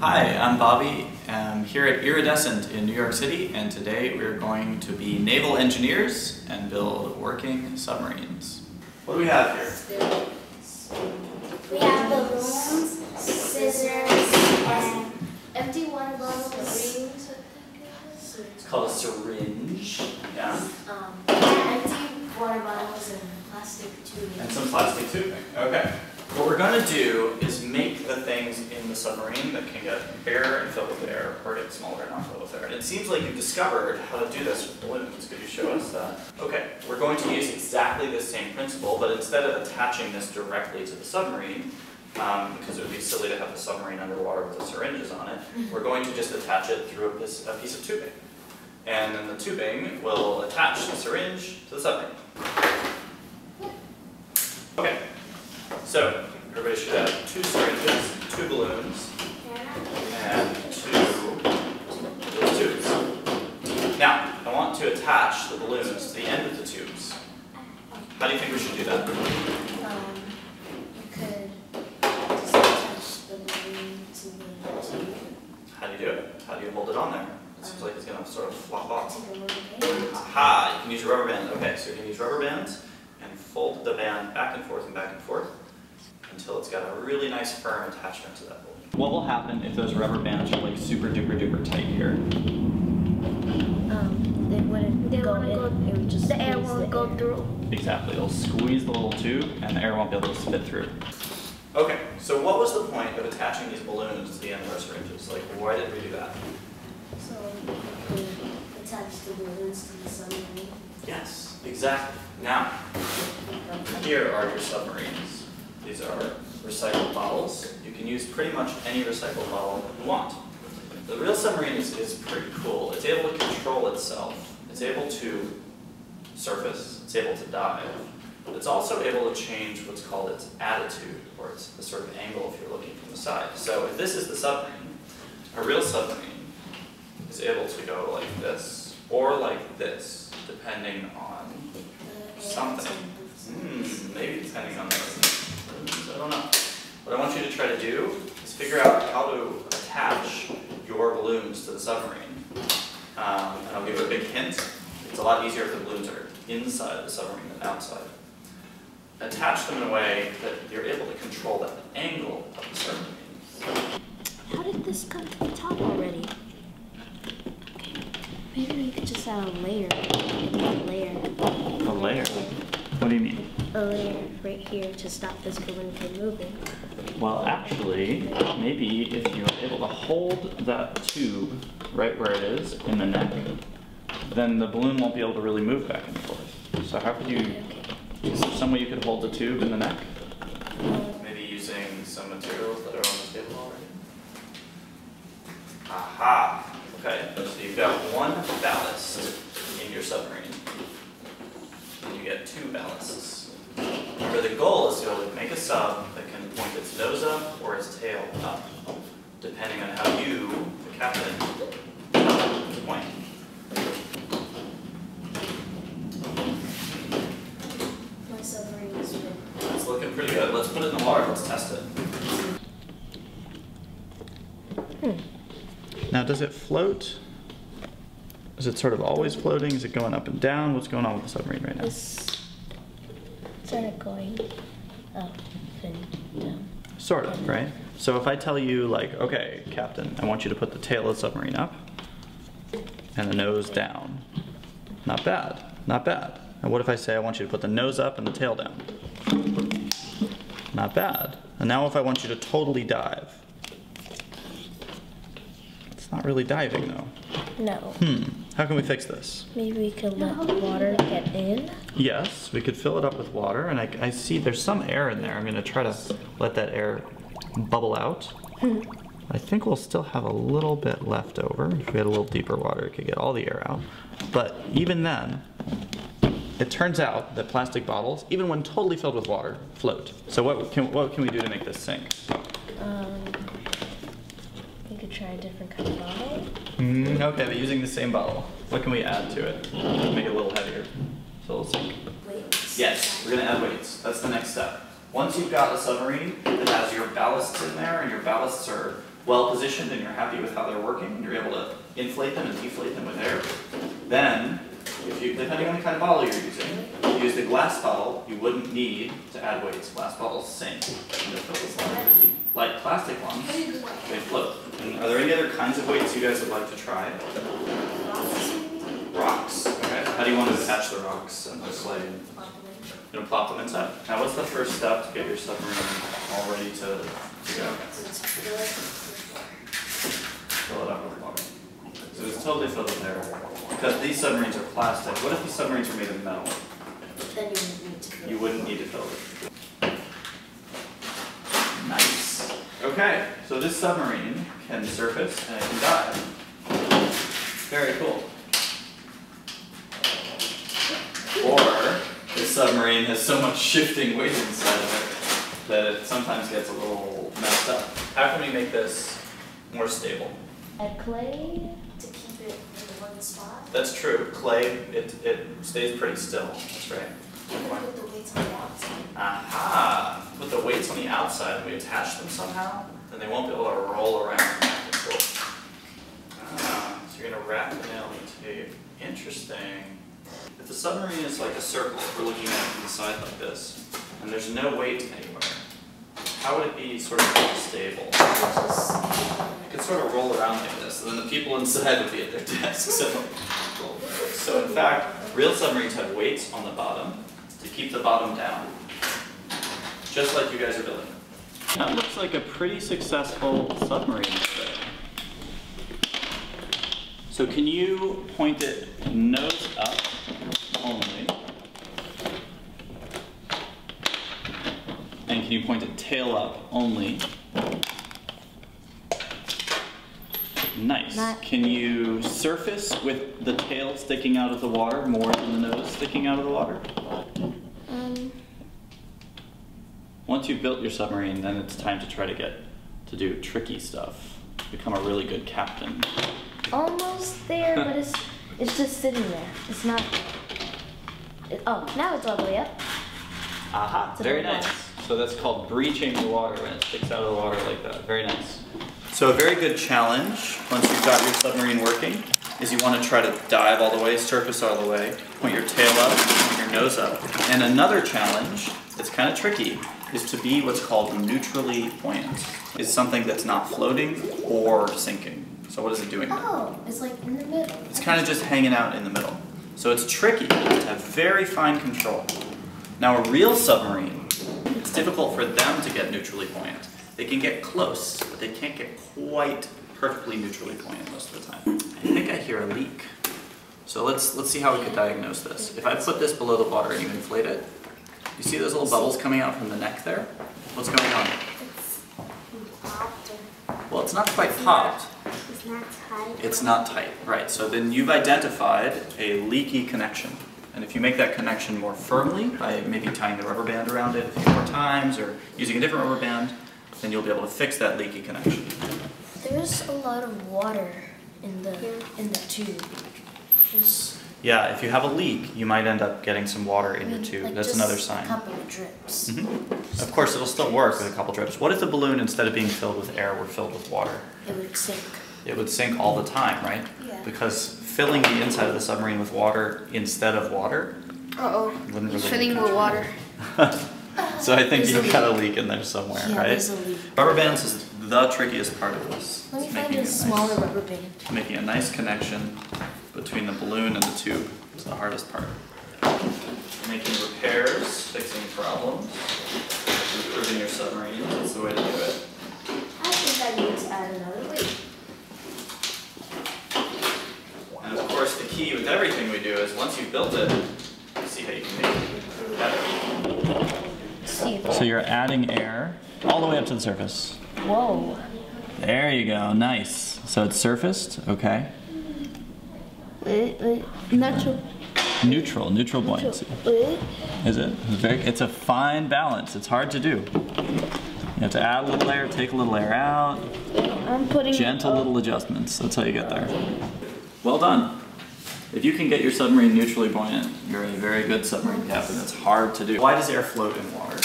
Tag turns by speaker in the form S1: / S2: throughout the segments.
S1: Hi, I'm Bobby. I'm here at Iridescent in New York City, and today we're going to be naval engineers and build working submarines. What do we have here?
S2: We have balloons, scissors, and
S3: Empty water bottle, rings.
S1: It's called a syringe. Yeah.
S3: Um, empty water bottles and plastic tubing.
S1: And some plastic tubing. Okay. What we're going to do is make the things in the submarine that can get bigger and filled with air, or get smaller and not filled with air. And it seems like you've discovered how to do this with balloons. Could you show us that? Okay, we're going to use exactly the same principle, but instead of attaching this directly to the submarine, um, because it would be silly to have the submarine underwater with the syringes on it, we're going to just attach it through a piece, a piece of tubing. And then the tubing will attach the syringe to the submarine. Okay, so everybody should have two syringes, two balloons, and two little tubes. Now, I want to attach the balloons to the end of the tubes. How do you think we should do that?
S3: Um, you could just attach the balloon to the tube.
S1: How do you do it? How do you hold it on there? It seems like it's gonna sort of flop off.
S3: Rubber band.
S1: Aha, you can use a rubber band. Okay, so you can use rubber bands and fold the band back and forth and back and forth until it's got a really nice firm attachment to that balloon. What will happen if those rubber bands are like super duper duper tight here?
S3: Um, they wouldn't
S2: They
S3: go in.
S2: go-
S3: It would just
S2: the air won't
S3: the
S2: go
S3: air.
S2: through.
S1: Exactly, it'll squeeze the little tube and the air won't be able to fit through. Okay, so what was the point of attaching these balloons to the end of our syringes? Like, why did we do that?
S3: So you could attach the balloons to the submarine.
S1: Yes, exactly. Now, here are your submarines. These are recycled bottles. You can use pretty much any recycled bottle you want. The real submarine is, is pretty cool. It's able to control itself. It's able to surface. It's able to dive. It's also able to change what's called its attitude, or its sort of angle if you're looking from the side. So if this is the submarine, a real submarine is able to go like this, or like this, depending on Something. Hmm, maybe depending on I don't know. What I want you to try to do is figure out how to attach your balloons to the submarine. Um, and I'll give you a big hint. It's a lot easier if the balloons are inside the submarine than outside. Attach them in a way that you're able to control the angle of the submarine.
S2: How did this come to the top already? Okay, maybe we could just add a layer, a layer,
S1: A layer? What do you mean?
S2: A layer right here to stop this balloon from moving.
S1: Well, actually, maybe if you're able to hold that tube right where it is in the neck, then the balloon won't be able to really move back and forth. So how could you,
S2: Okay.
S1: is there some way you could hold the tube in the neck? Maybe using some materials that are on the table already? Aha, okay, so you've got one ballast in your submarine. And you get two ballasts. Remember, the goal is to be able to make a sub that can point its nose up or its tail up, depending on how you, the captain, point.
S3: My submarine is ready.
S1: It's looking pretty good. Let's put it in the water. Let's test it. Hmm. Now, does it float? Is it sort of always floating? Is it going up and down? What's going on with the submarine right now?
S3: It's up and down.
S1: Sort of, right? So if I tell you, like, okay, Captain, I want you to put the tail of the submarine up and the nose down. Not bad. Not bad. And what if I say I want you to put the nose up and the tail down? Not bad. And now if I want you to totally dive. It's not really diving though.
S3: No.
S1: Hmm. How can we fix this?
S3: Maybe we could let the water get in.
S1: Yes, we could fill it up with water, and I, I see there's some air in there. I'm gonna try to let that air bubble out. I think we'll still have a little bit left over. If we had a little deeper water, it could get all the air out. But even then, it turns out that plastic bottles, even when totally filled with water, float. So what can, what can we do to make this sink?
S3: Um, we could try a different kind of bottle.
S1: Mm, okay, but using the same bottle, what can we add to it? Make it a little heavier, so it'll see.
S3: Wait.
S1: Yes, we're gonna add weights. That's the next step. Once you've got a submarine that has your ballasts in there and your ballasts are well positioned and you're happy with how they're working, and you're able to inflate them and deflate them with air, then if you, depending on the kind of bottle you're using, if you use the glass bottle, you wouldn't need to add weights. Glass bottles sink and they'll fill this Light plastic ones, they float. And are there any other kinds of weights you guys would like to try? Rocks. Okay. How do you want to attach the rocks and the clay? You're gonna plop them inside. Now, what's the first step to get your submarine all ready to, to go? Fill it up with water. So it's totally filled with air. Because these submarines are plastic. What if these submarines were made of metal?
S3: Then you wouldn't need to.
S1: You wouldn't need to fill it. Nice. Okay, so this submarine can surface and it can dive. Very cool. Or this submarine has so much shifting weight inside of it that it sometimes gets a little messed up. How can we make this more stable?
S2: Add clay.
S3: To keep it in one spot.
S1: That's true. Clay, it, it stays pretty still. That's right.
S3: Put the weights on the outside.
S1: Aha! Put the weights on the outside, and we attach them somehow, then they won't be able to roll around back and forth. Ah, so you're gonna wrap the nail in tape. Interesting. If the submarine is like a circle, we're looking at it from the side like this, and there's no weight anywhere, how would it be sort of stable? It could sort of roll around like this, and then the people inside would be at their desks roll. So in fact, real submarines have weights on the bottom to keep the bottom down, just like you guys are building. That looks like a pretty successful submarine. So can you point it nose up only? And can you point it tail up only? Nice.
S2: Not-
S1: Can you surface with the tail sticking out of the water more than the nose sticking out of the water?
S2: Um.
S1: Once you've built your submarine, then it's time to try to get to do tricky stuff. Become a really good captain.
S2: Almost there, but it's it's just sitting there. It's not. It, oh, now it's all the way up.
S1: Aha,
S2: It's
S1: very
S2: bit
S1: nice. So that's called breaching the water when it sticks out of the water like that. Very nice. So a very good challenge once you've got your submarine working is you want to try to dive all the way, surface all the way, point your tail up, point your nose up. And another challenge that's kind of tricky is to be what's called neutrally buoyant. It's something that's not floating or sinking. So what is it doing?
S3: Oh, it's like in the middle.
S1: It's kind of just hanging out in the middle. So it's tricky to have very fine control. Now, a real submarine, it's difficult for them to get neutrally buoyant. They can get close, but they can't get quite perfectly neutrally buoyant most of the time. I think I hear a leak. So let's let's see how we could diagnose this. If I put this below the water and you inflate it, you see those little bubbles coming out from the neck there? What's going on?
S3: It's popped
S1: Well, it's not quite popped.
S3: it's not tight.
S1: It's not tight, right. So then you've identified a leaky connection. And if you make that connection more firmly by maybe tying the rubber band around it a few more times or using a different rubber band, then you'll be able to fix that leaky connection.
S3: There's a lot of water in the in the tube. Just
S1: Yeah, if you have a leak, you might end up getting some water in your tube.
S3: like
S1: That's
S3: just
S1: another sign.
S3: A couple of drips.
S1: Mhm. Of course, it'll still work with a couple drips. What if the balloon, instead of being filled with air, were filled with water?
S3: It would sink.
S1: It would sink all the time, right?
S3: Yeah.
S1: Because filling the inside of the submarine with water instead of water
S4: Uh oh.
S1: wouldn't really
S4: Filling with water.
S1: So I think
S3: There's
S1: you've
S3: a
S1: got a leak in there somewhere,
S3: Yeah,
S1: right?
S3: there's a leak.
S1: Rubber bands is the trickiest part of this.
S3: Let me
S1: It's
S3: find
S1: making
S3: a
S1: nice-
S3: smaller rubber band.
S1: Making a nice connection between the balloon and the tube is the hardest part. Making repairs, fixing problems, improving your submarine, that's the way to do it.
S3: I think I need to add another weight.
S1: And of course, the key with everything we do is once you've built it, you see how you can make it better.
S2: See.
S1: So you're adding air all the way up to the surface.
S2: Whoa.
S1: There you go, nice. So it's surfaced, okay.
S2: Wait, wait. Natural.
S1: Neutral, neutral buoyancy.
S2: Uh.
S1: Is it? It's, very, it's a fine balance. It's hard to do. You have to add a little air, take a little air out.
S2: I'm putting.
S1: Gentle little adjustments. That's how you get there. Well done. If you can get your submarine neutrally buoyant, you're a very good submarine captain. It's hard to do. Why does air float in water?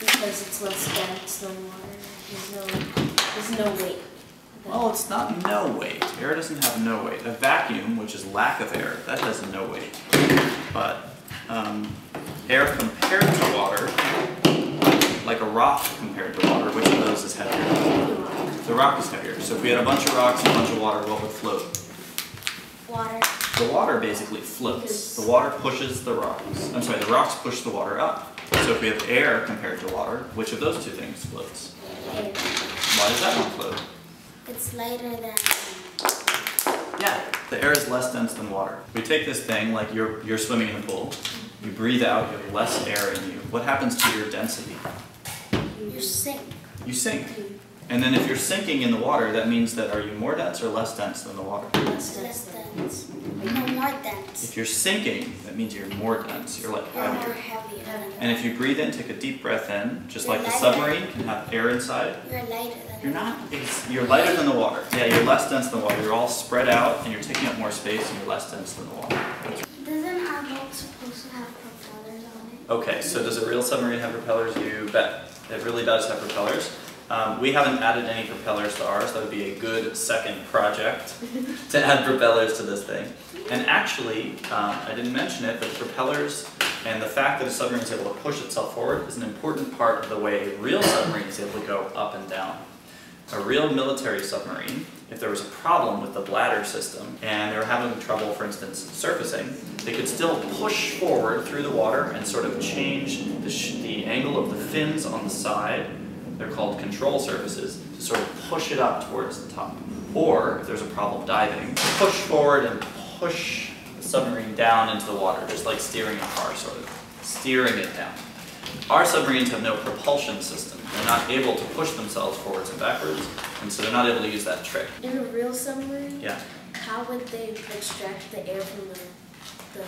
S3: Because it's less dense than water. There's no there's no weight.
S1: Well, it's not no weight. Air doesn't have no weight. A vacuum, which is lack of air, that has no weight. But um, air compared to water, like a rock compared to water, which of those is heavier? The rock is heavier. So if we had a bunch of rocks and a bunch of water, what would float?
S3: Water.
S1: The water basically floats. The water pushes the rocks. I'm sorry, the rocks push the water up. So if we have air compared to water, which of those two things floats?
S3: Air.
S1: Why does that one float?
S3: It's lighter than.
S1: Yeah, the air is less dense than water. We take this thing like you're you're swimming in a pool. You breathe out, you have less air in you. What happens to your density?
S3: You sink.
S1: You sink. And then if you're sinking in the water, that means that are you more dense or less dense than the water?
S3: Less, less dense. No, more dense.
S1: If you're sinking, that means you're more dense. You're like heavier.
S3: You're heavier.
S1: And if you breathe in, take a deep breath in, just
S3: You're
S1: like the submarine can have air inside.
S3: You're lighter than.
S1: You're not, you're lighter than the water. Yeah, you're less dense than the water. You're all spread out and you're taking up more space and you're less dense than the water.
S3: Doesn't our boat supposed to have propellers on it?
S1: Okay, so does a real submarine have propellers? You bet. It really does have propellers. Um, we haven't added any propellers to ours. That would be a good second project to add propellers to this thing. And actually, um, I didn't mention it, but propellers and the fact that a submarine is able to push itself forward is an important part of the way a real submarine is able to go up and down. A real military submarine, if there was a problem with the bladder system and they were having trouble, for instance, surfacing, they could still push forward through the water and sort of change the, the angle of the fins on the side. They're called control surfaces to sort of push it up towards the top. Or if there's a problem diving, push forward and push the submarine down into the water, just like steering a car, sort of steering it down. Our submarines have no propulsion system. They're not able to push themselves forwards and backwards, and so they're not able to use that trick.
S3: In a real submarine,
S1: Yeah.
S3: how would they extract the air from the the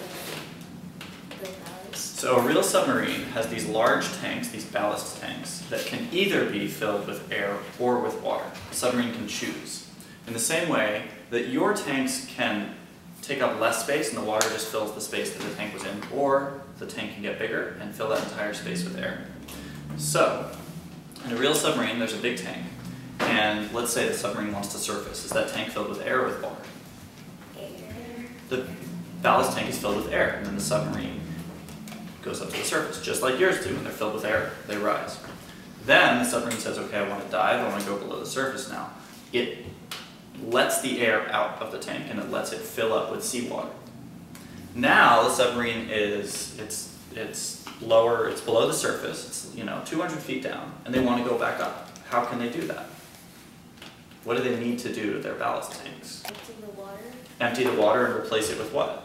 S3: the?
S1: So a real submarine has these large tanks, these ballast tanks, that can either be filled with air or with water. A submarine can choose. In the same way that your tanks can take up less space and the water just fills the space that the tank was in, or the tank can get bigger and fill that entire space with air. So, in a real submarine, there's a big tank, and let's say the submarine wants to surface. Is that tank filled with air or with water?
S3: Air.
S1: The ballast tank is filled with air, and then the submarine goes up to the surface, just like yours do. When they're filled with air, they rise. Then the submarine says, okay, I want to dive, I want to go below the surface now. It lets the air out of the tank and it lets it fill up with seawater. Now the submarine is, it's, it's lower, it's below the surface, it's, you know, 200 feet down, and they want to go back up. How can they do that? What do they need to do to their ballast tanks?
S3: Empty the water.
S1: Empty the water and replace it with what?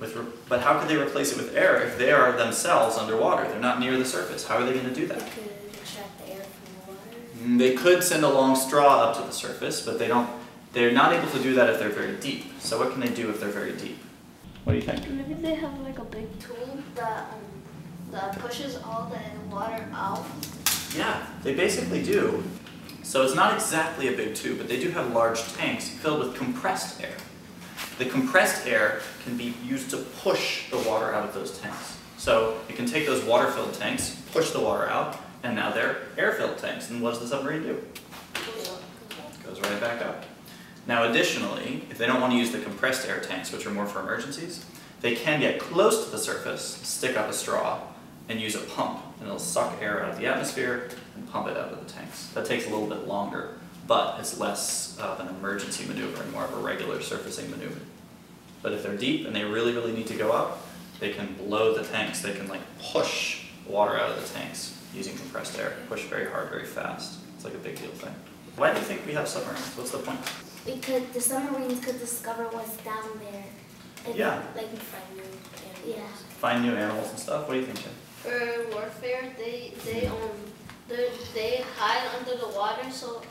S3: Air.
S1: With re- but how could they replace it with air if they are themselves underwater? They're not near the surface. How are they going to do that?
S3: They
S1: that?
S3: could extract the air from the water.
S1: Mm, They could send a long straw up to the surface, but they don't. They're not able to do that if they're very deep. So what can they do if they're very deep? What do you think?
S2: Maybe they have like a big
S3: Tool that um that pushes all the water out.
S1: Yeah, they basically do. So it's not exactly a big tube, but they do have large tanks filled with compressed air. The compressed air can be used to push the water out of those tanks. So it can take those water-filled tanks, push the water out, and now they're air-filled tanks. And what does the submarine do? Goes right back up. Now additionally, if they don't want to use the compressed air tanks, which are more for emergencies, they can get close to the surface, stick up a straw, and use a pump, and it'll suck air out of the atmosphere and pump it out of the tanks. That takes a little bit longer, but it's less of an emergency maneuver and more of a regular surfacing maneuver. But if they're deep and they really, really need to go up, they can blow the tanks, they can like push water out of the tanks using compressed air, push very hard, very fast. It's like a big deal thing. Why do you think we have submarines? What's the point?
S3: We could the submarines could discover what's down there. And,
S1: Yeah.
S3: Like we find new animals. Yeah.
S1: Find new animals and stuff? What do you think, Jim?
S4: For warfare, they they um they they hide under the water so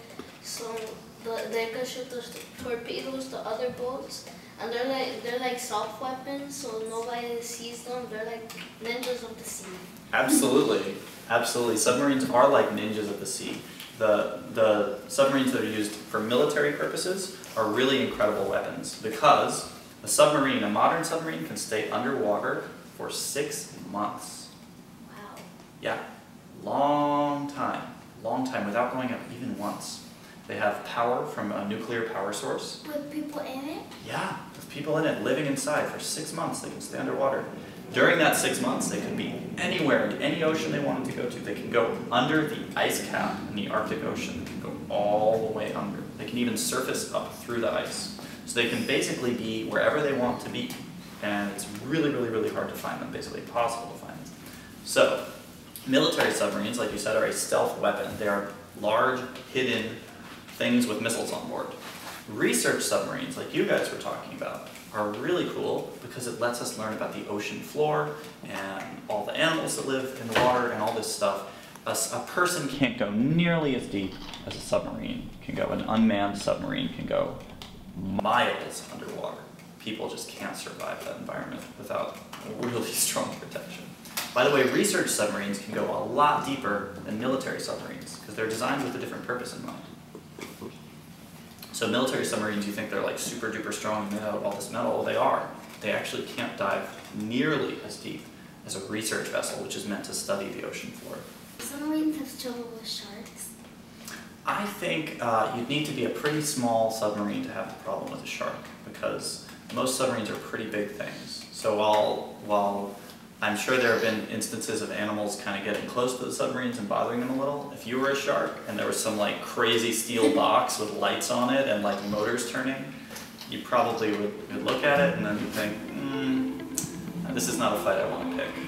S4: so the, they can shoot the torpedoes to other boats and they're like they're like soft weapons so nobody sees them. They're like ninjas of the sea.
S1: Absolutely, absolutely. Submarines are like ninjas of the sea. The, the submarines that are used for military purposes are really incredible weapons because a submarine, a modern submarine, can stay underwater for six months.
S3: Wow.
S1: Yeah, long time, long time without going up even once. They have power from a nuclear power source.
S3: With people in it?
S1: Yeah, with people in it living inside for six months, they can stay underwater. During that six months, they can be anywhere in any ocean they wanted to go to. They can go under the ice cap in the Arctic Ocean. They can go all the way under. They can even surface up through the ice. So they can basically be wherever they want to be. And it's really, really, really hard to find them, basically impossible to find them. So, military submarines, like you said, are a stealth weapon. They are large, hidden things with missiles on board. Research submarines, like you guys were talking about, are really cool because it lets us learn about the ocean floor and all the animals that live in the water and all this stuff. A person can't go nearly as deep as a submarine can go. An unmanned submarine can go miles underwater. People just can't survive that environment without really strong protection. By the way, research submarines can go a lot deeper than military submarines because they're designed with a different purpose in mind. So military submarines, you think they're like super duper strong and made out of all this metal, well they are. They actually can't dive nearly as deep as a research vessel, which is meant to study the ocean floor.
S3: Submarines have trouble with sharks.
S1: I think uh, you'd need to be a pretty small submarine to have a problem with a shark because most submarines are pretty big things. So while while I'm sure there have been instances of animals kind of getting close to the submarines and bothering them a little, if you were a shark and there was some like crazy steel box with lights on it and like motors turning, you probably would, would look at it and then you'd think, hmm, this is not a fight I want to pick.